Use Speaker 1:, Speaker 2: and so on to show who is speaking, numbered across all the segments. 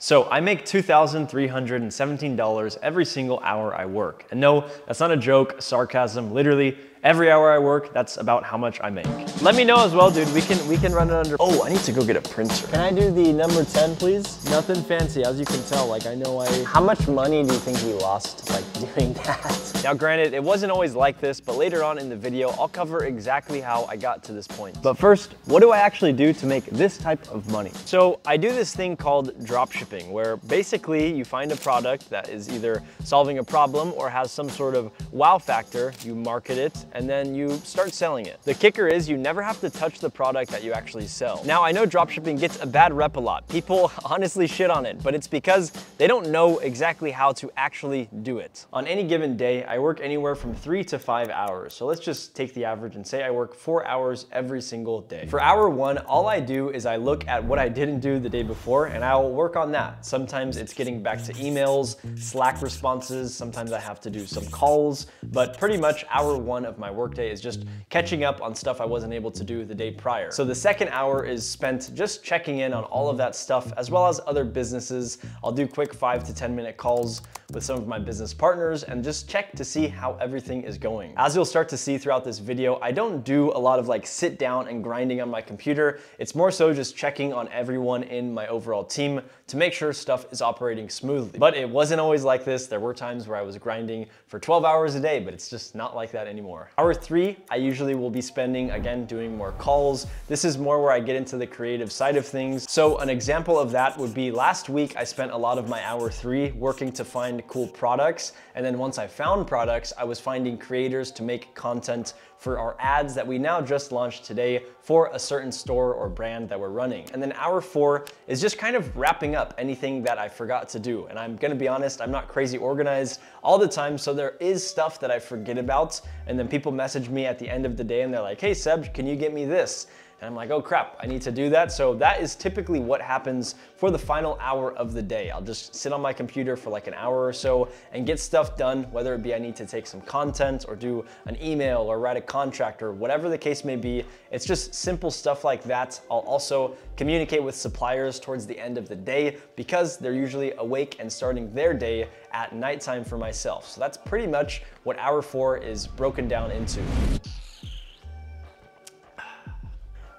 Speaker 1: So I make $2,317 every single hour I work. And no, that's not a joke, sarcasm, literally every hour I work, that's about how much I make. Let me know as well, dude. We can we can run it under. Oh, I need to go get a printer.
Speaker 2: Can I do the number 10, please?
Speaker 1: Nothing fancy, as you can tell. Like I know I.
Speaker 2: How much money do you think we lost like doing that?
Speaker 1: Now, granted, it wasn't always like this, but later on in the video, I'll cover exactly how I got to this point. But first, what do I actually do to make this type of money? So I do this thing called drop shipping, where basically you find a product that is either solving a problem or has some sort of wow factor, you market it, and then you start selling it. The kicker is you never have to touch the product that you actually sell. Now, I know dropshipping gets a bad rep a lot. People honestly shit on it, but it's because they don't know exactly how to actually do it. On any given day, I work anywhere from three to five hours. So let's just take the average and say I work four hours every single day. For hour one, all I do is I look at what I didn't do the day before and I'll work on that. Sometimes it's getting back to emails, Slack responses, sometimes I have to do some calls, but pretty much hour one of my workday is just catching up on stuff I wasn't able to do the day prior. So the second hour is spent just checking in on all of that stuff as well as other businesses. I'll do quick five to 10 minute calls with some of my business partners and just check to see how everything is going. As you'll start to see throughout this video, I don't do a lot of like sit down and grinding on my computer. It's more so just checking on everyone in my overall team to make sure stuff is operating smoothly. But it wasn't always like this. There were times where I was grinding for 12 hours a day, but it's just not like that anymore. Hour three, I usually will be spending, again, doing more calls. This is more where I get into the creative side of things. So an example of that would be last week, I spent a lot of my hour three working to find cool products. And then once I found products, I was finding creators to make content for our ads that we now just launched today for a certain store or brand that we're running. And then hour four is just kind of wrapping up anything that I forgot to do. And I'm gonna be honest, I'm not crazy organized all the time, so there is stuff that I forget about. And then people message me at the end of the day and they're like, hey Seb, can you get me this? And I'm like, oh crap, I need to do that. So that is typically what happens for the final hour of the day. I'll just sit on my computer for like an hour or so and get stuff done, whether it be I need to take some content or do an email or write a contract or whatever the case may be. It's just simple stuff like that. I'll also communicate with suppliers towards the end of the day because they're usually awake and starting their day at nighttime for myself. So that's pretty much what hour four is broken down into.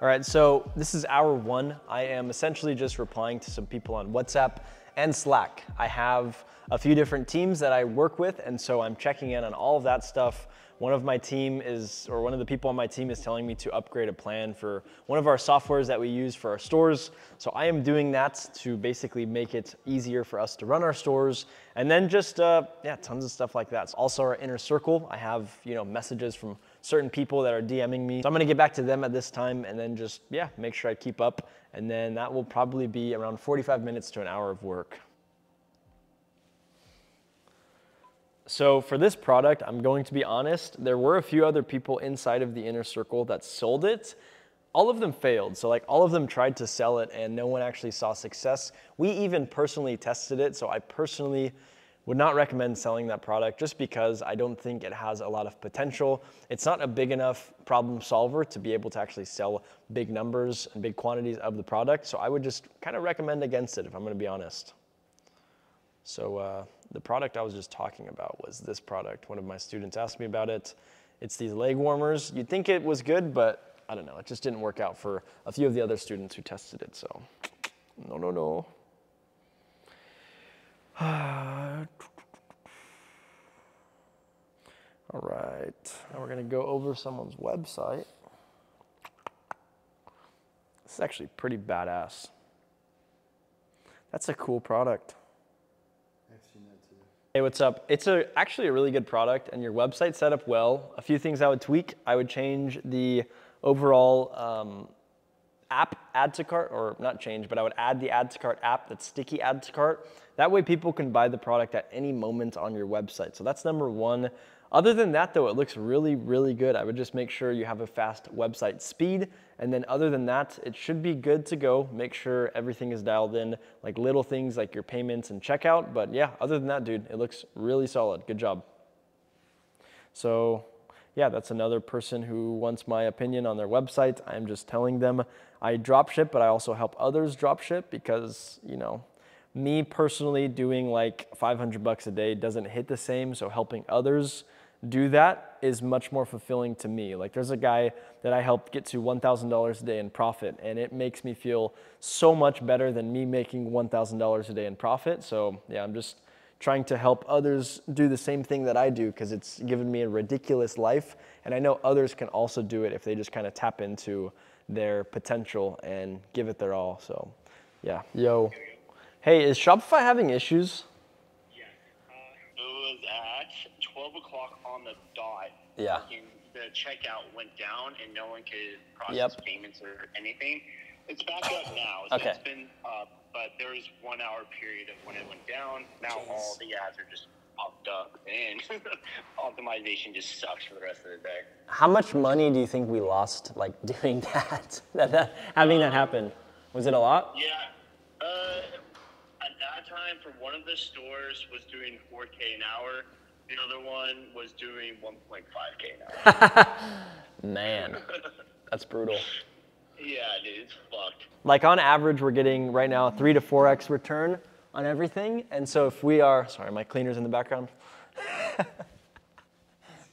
Speaker 1: All right, so this is hour one. I am essentially just replying to some people on WhatsApp and Slack. I have a few different teams that I work with, and so I'm checking in on all of that stuff. One of my team is, or one of the people on my team is telling me to upgrade a plan for one of our softwares that we use for our stores. So I am doing that to basically make it easier for us to run our stores. And then just, uh, yeah, tons of stuff like that. So also our inner circle, I have, you know, messages from certain people that are DMing me. So I'm gonna get back to them at this time and then just, yeah, make sure I keep up. And then that will probably be around 45 minutes to an hour of work. So for this product, I'm going to be honest, there were a few other people inside of the inner circle that sold it. All of them failed. So like all of them tried to sell it and no one actually saw success. We even personally tested it. So I personally would not recommend selling that product just because I don't think it has a lot of potential. It's not a big enough problem solver to be able to actually sell big numbers and big quantities of the product. So I would just kind of recommend against it if I'm gonna be honest. So uh, the product I was just talking about was this product. One of my students asked me about it. It's these leg warmers. You'd think it was good, but I don't know. It just didn't work out for a few of the other students who tested it. So no, no, no. All right, now we're gonna go over someone's website. This is actually pretty badass. That's a cool product. Hey, what's up? It's a, actually a really good product and your website set up well. A few things I would tweak. I would change the overall um, app add to cart, or not change, but I would add the add to cart app that's sticky add to cart. That way people can buy the product at any moment on your website. So that's number one. Other than that though, it looks really, really good. I would just make sure you have a fast website speed. And then other than that, it should be good to go. Make sure everything is dialed in, like little things like your payments and checkout. But yeah, other than that, dude, it looks really solid. Good job. So yeah, that's another person who wants my opinion on their website. I'm just telling them I drop ship, but I also help others drop ship because, you know, me personally doing like 500 bucks a day doesn't hit the same. So helping others do that is much more fulfilling to me. Like there's a guy that I helped get to $1,000 a day in profit and it makes me feel so much better than me making $1,000 a day in profit. So yeah, I'm just trying to help others do the same thing that I do because it's given me a ridiculous life. And I know others can also do it if they just kind of tap into their potential and give it their all. So yeah, yo. Hey, is Shopify having issues?
Speaker 3: Yes. Uh, it was at 12 o'clock on the dot.
Speaker 1: Yeah.
Speaker 3: The checkout went down and no one could process
Speaker 1: Yep.
Speaker 3: payments or anything. It's back up now. So
Speaker 1: Okay.
Speaker 3: it's been up, but there was one hour period of when it went down. Now all the ads are just popped up and optimization just sucks for the rest of the day.
Speaker 2: How much money do you think we lost like doing that? that, that having that happen? Was it a lot?
Speaker 3: Yeah. Uh, at that time, for one of the stores was doing 4K an hour. The other one was doing 1.5K now.
Speaker 1: Man, that's brutal.
Speaker 3: yeah, dude, it's fucked.
Speaker 1: Like on average, we're getting right now three to four X return on everything. And so if we are, sorry, my cleaner's in the background. And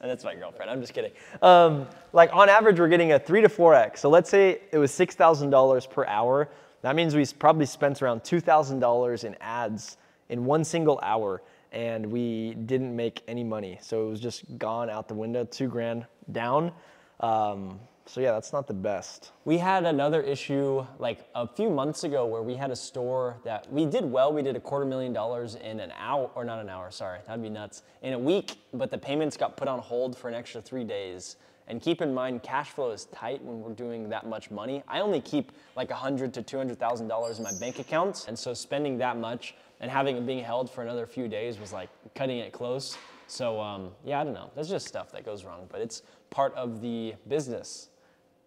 Speaker 1: that's my girlfriend. I'm just kidding. Um, like on average, we're getting a three to four X. So let's say it was six thousand dollars per hour. That means we probably spent around two thousand dollars in ads in one single hour, and we didn't make any money. So it was just gone out the window, two grand down. Um, so yeah, that's not the best.
Speaker 2: We had another issue like a few months ago where we had a store that we did well. We did a quarter million dollars in an hour, or not an hour, sorry, that'd be nuts, in a week, but the payments got put on hold for an extra three days. And keep in mind, cash flow is tight when we're doing that much money. I only keep like a hundred to two hundred thousand dollars in my bank accounts, and so spending that much and having it being held for another few days was like cutting it close. So um, yeah, I don't know. There's just stuff that goes wrong, but it's part of the business.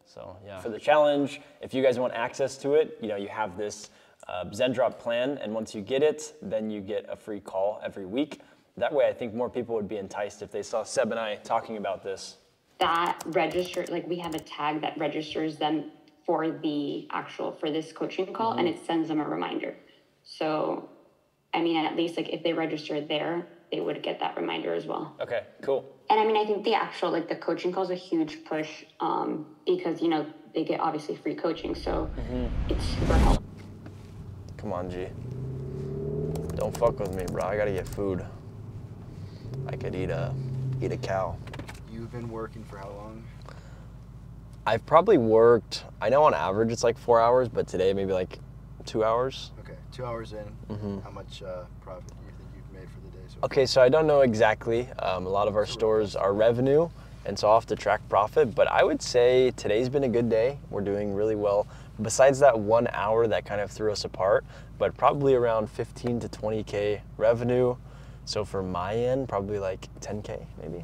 Speaker 2: So yeah. For the challenge, if you guys want access to it, you know, you have this uh, Zendrop plan, and once you get it, then you get a free call every week. That way, I think more people would be enticed if they saw Seb and I talking about this.
Speaker 4: That register like we have a tag that registers them for the actual for this coaching call and it sends them a reminder so i mean at least like if they register there they would get that reminder as well
Speaker 2: Okay, cool.
Speaker 4: and i mean i think the actual like the coaching call is a huge push um, because you know they get obviously free coaching so it's super helpful
Speaker 1: Come on, G. Don't fuck with me, bro. I gotta get food. I could eat a eat a cow.
Speaker 5: You've been working for how long?
Speaker 1: I've probably worked. I know on average it's like four hours, but today maybe like two hours.
Speaker 5: Okay, two hours in.
Speaker 1: Mm-hmm.
Speaker 5: How much uh, profit do you think you've made for the day so far?
Speaker 1: Okay, so I don't know exactly. Um, a lot of our stores are revenue, and so I'll have to track profit. But I would say today's been a good day. We're doing really well. Besides that one hour that kind of threw us apart, but probably around 15 to 20k revenue. So for my end, probably like 10k maybe.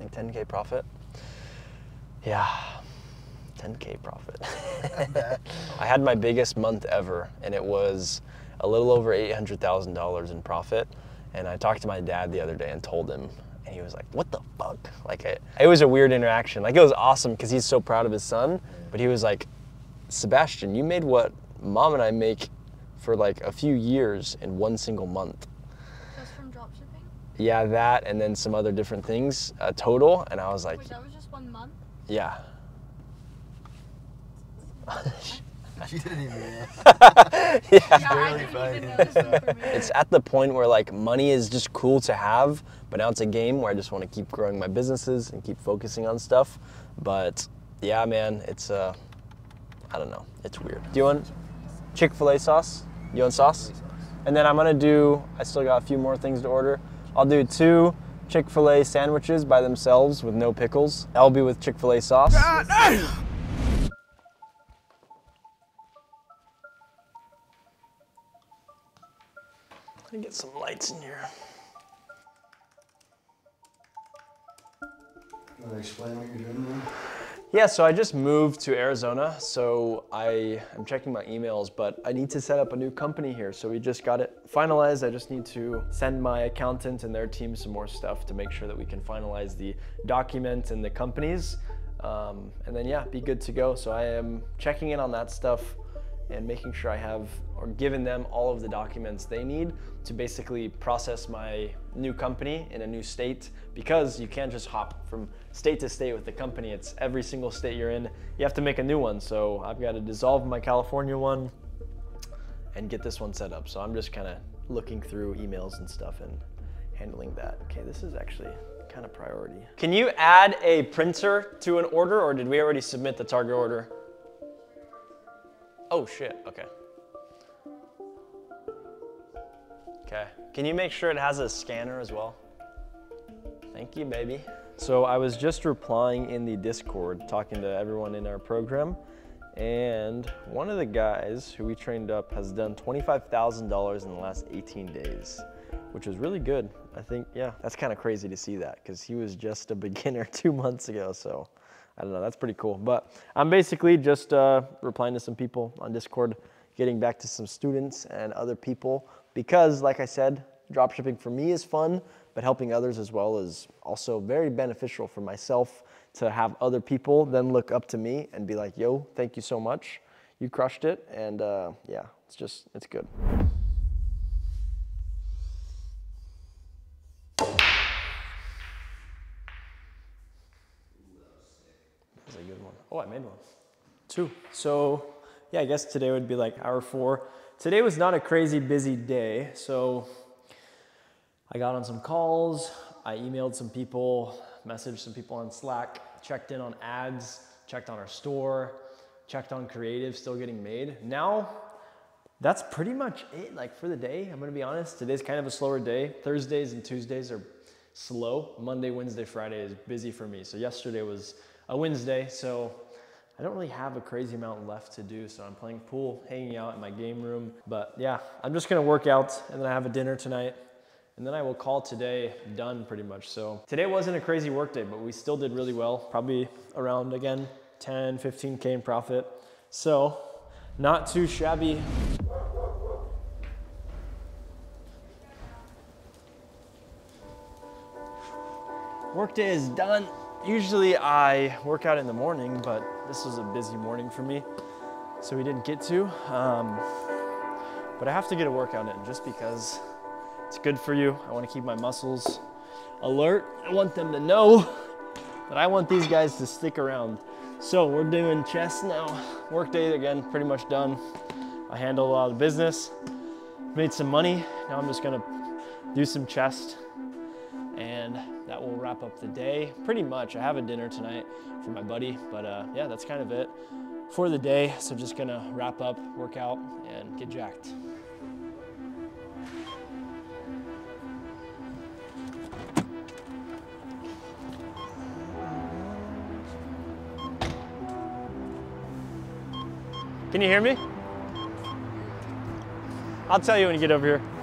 Speaker 1: Think 10k profit. Yeah, 10k profit. I had my biggest month ever, and it was a little over $800,000 in profit. And I talked to my dad the other day and told him, and he was like, "What the fuck?" Like, it, it was a weird interaction. Like, it was awesome because he's so proud of his son, but he was like, "Sebastian, you made what mom and I make for like a few years in one single month."
Speaker 6: Just from dropshipping?
Speaker 1: Yeah, that, and then some other different things uh, total. And I was like,
Speaker 6: Wait, that was just one month?
Speaker 1: "Yeah."
Speaker 5: She didn't even know.
Speaker 6: Yeah, I
Speaker 5: barely
Speaker 6: even
Speaker 5: it.
Speaker 6: know this information.
Speaker 1: it's at the point where like money is just cool to have, but now it's a game where I just want to keep growing my businesses and keep focusing on stuff. But yeah, man, it's uh, I don't know, it's weird. Do you want Chick Fil A sauce? You want sauce? And then I'm gonna do. I still got a few more things to order. I'll do two Chick Fil A sandwiches by themselves with no pickles. That'll be with Chick Fil A sauce. Let me get some lights in here.
Speaker 5: Want to explain what you're doing now?
Speaker 1: Yeah, so I just moved to Arizona, so I am checking my emails, but I need to set up a new company here. So we just got it finalized. I just need to send my accountant and their team some more stuff to make sure that we can finalize the document and the companies. Um, and then, yeah, be good to go. So I am checking in on that stuff and making sure I have or given them all of the documents they need to basically process my new company in a new state because you can't just hop from state to state with the company. It's every single state you're in, you have to make a new one. So I've got to dissolve my California one and get this one set up. So I'm just kind of looking through emails and stuff and handling that. Okay, this is actually kind of priority. Can you add a printer to an order or did we already submit the target order? Oh shit, okay. Okay, can you make sure it has a scanner as well? Thank you, baby. So I was just replying in the Discord, talking to everyone in our program, and one of the guys who we trained up has done $25,000 in the last 18 days, which is really good. I think, yeah, that's kind of crazy to see that because he was just a beginner two months ago. So I don't know, that's pretty cool. But I'm basically just uh, replying to some people on Discord, getting back to some students and other people because, like I said, dropshipping for me is fun, but helping others as well is also very beneficial for myself to have other people then look up to me and be like, yo, thank you so much. You crushed it. And uh, yeah, it's just, it's good. That's a made one. Two. So yeah, I guess today would be like hour four. Today was not a crazy busy day. So I got on some calls. I emailed some people, messaged some people on Slack, checked in on ads, checked on our store, checked on creative still getting made. Now, that's pretty much it like for the day. I'm gonna be honest, today's kind of a slower day. Thursdays and Tuesdays are slow. Monday, Wednesday, Friday is busy for me. So yesterday was a Wednesday, so I don't really have a crazy amount left to do. So I'm playing pool, hanging out in my game room. But yeah, I'm just gonna work out and then I have a dinner tonight and then I will call today done pretty much. So today wasn't a crazy work day, but we still did really well. Probably around again, 10, 15K in profit. So not too shabby. Workday is done. Usually I work out in the morning, but this was a busy morning for me. So we didn't get to. Um, but I have to get a workout in just because it's good for you. I want to keep my muscles alert. I want them to know that I want these guys to stick around. So we're doing chest now. Workday again, pretty much done. I handle a lot of business, made some money. Now I'm just gonna do some chest up the day pretty much. I have a dinner tonight for my buddy, but uh, yeah, that's kind of it for the day. So just gonna wrap up, work out, and get jacked. Can you hear me? I'll tell you when you get over here.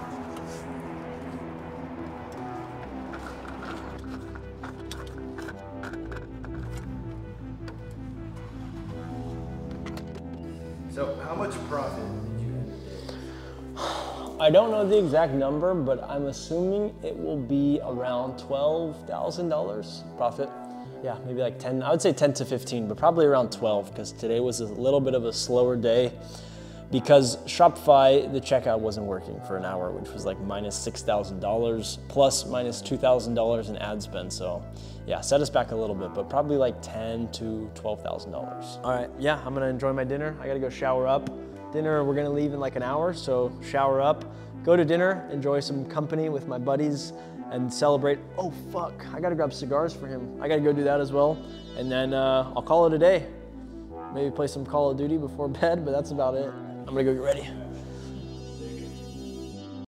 Speaker 5: So how much profit did you end the?
Speaker 2: I don't know the exact number, but I'm assuming it will be around $12,000 profit. Yeah, maybe like 10, I would say 10 to 15, but probably around 12 because today was a little bit of a slower day because Shopify, the checkout wasn't working for an hour, which was like minus $6,000 plus minus $2,000 in ad spend. So yeah, set us back a little bit, but probably like 10 to $12,000. All right, yeah, I'm gonna enjoy my dinner. I gotta go shower up. Dinner, we're gonna leave in like an hour, so shower up, go to dinner, enjoy some company with my buddies, and celebrate. Oh fuck, I gotta grab cigars for him. I gotta go do that as well. And then uh, I'll call it a day. Maybe play some Call of Duty before bed, but that's about it. I'm gonna go get ready.